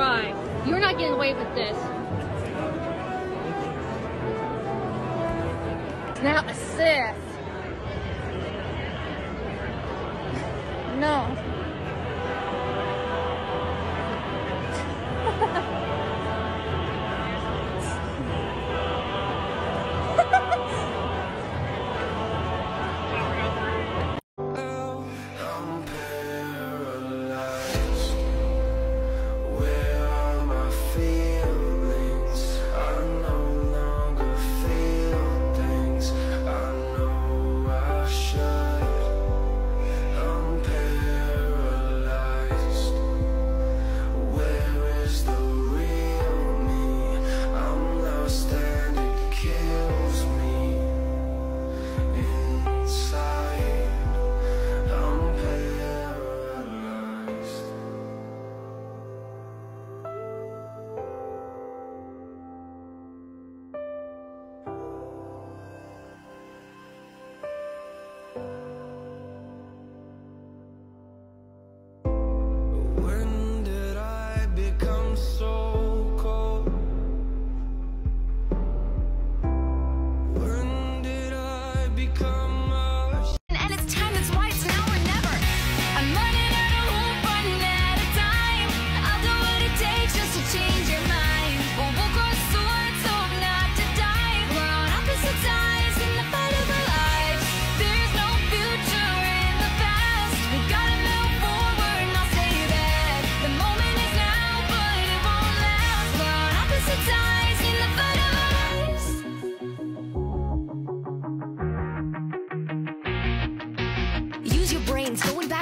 try. You're not getting away with this. Now assist. No.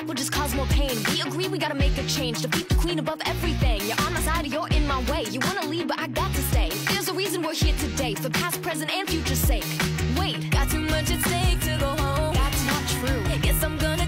Will just cause more pain. We agree we gotta make a change, defeat the queen above everything. You're on my side or you're in my way. You wanna leave, but I got to stay. There's a reason we're here today, for past, present, and future's sake. Wait, got too much at stake to go home. That's not true. Guess I'm gonna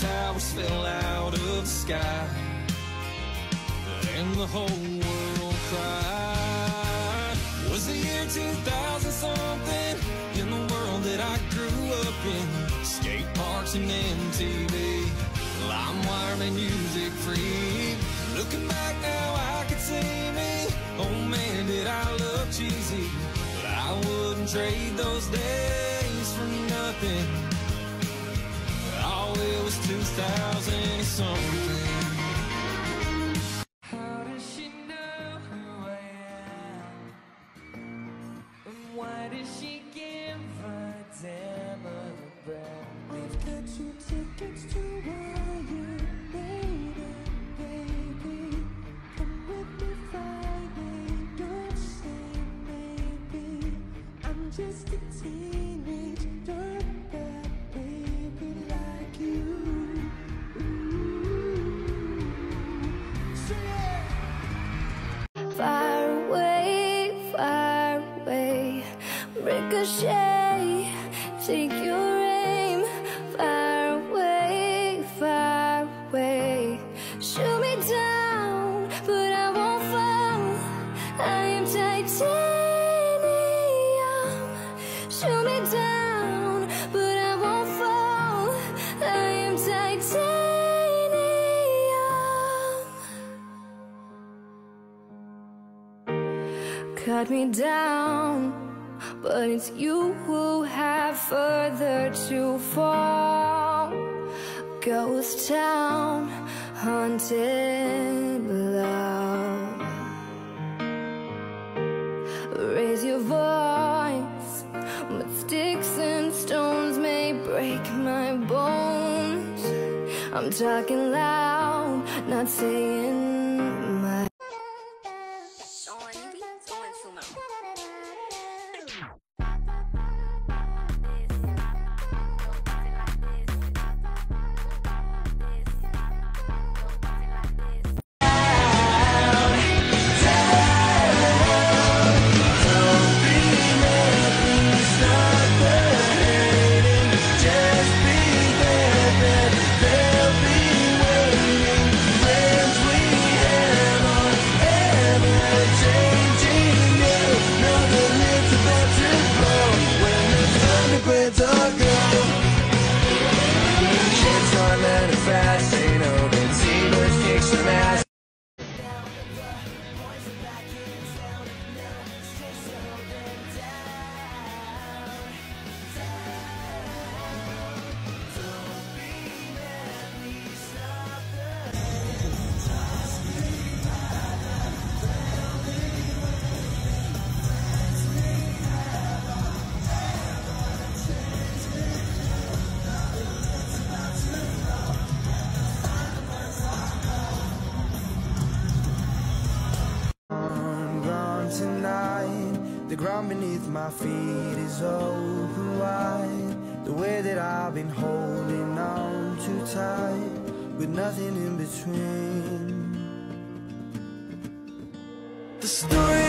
towers fell out of the sky and the whole world cried. Was the year 2000 something in the world that I grew up in. And MTV, LimeWire and music free. Looking back now, I could see me. Oh man, did I look cheesy? But I wouldn't trade those days for nothing. Oh, it was 2000 something. Take your aim. Far away, far away. Shoot me down, but I won't fall. I am titanium. Shoot me down, but I won't fall. I am titanium. cut me down, but it's you who have further to fall. Ghost town, haunted love. Raise your voice, but sticks and stones may break my bones. I'm talking loud, not saying I'm tonight. The ground beneath my feet is open wide. The way that I've been holding on too tight, with nothing in between. The story